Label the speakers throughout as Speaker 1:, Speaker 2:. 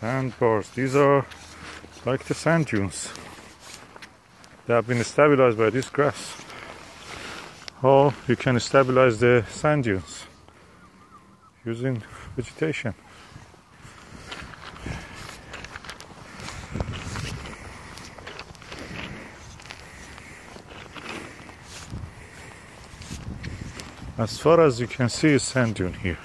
Speaker 1: Sandbars. These are like the sand dunes. They have been stabilized by this grass. Or you can stabilize the sand dunes using vegetation. As far as you can see, sand dune here.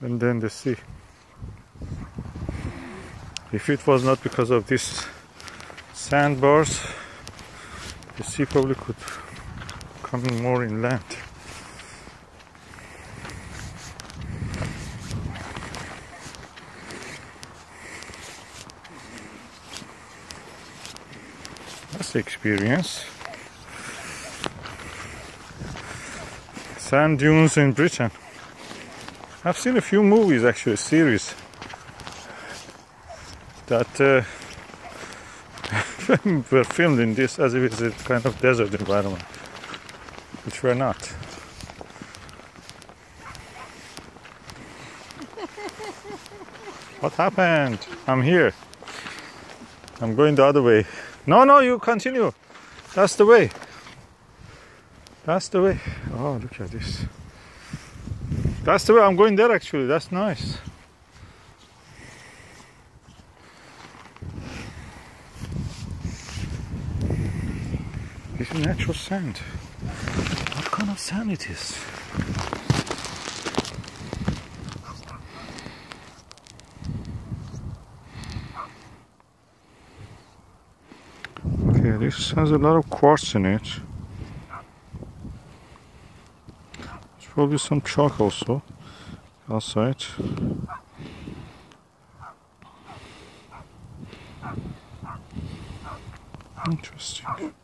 Speaker 1: And then the sea. If it was not because of these sandbars, the sea probably could come more inland. That's the experience. Sand dunes in Britain. I've seen a few movies, actually, series that uh, were filmed in this as if it's a kind of desert environment, which we're not. What happened? I'm here. I'm going the other way. No, no, you continue. That's the way. That's the way. Oh, look at this. That's the way I'm going there actually. That's nice. This is natural sand. What kind of sand it is? Okay, this has a lot of quartz in it. Probably some chalk also outside. Interesting.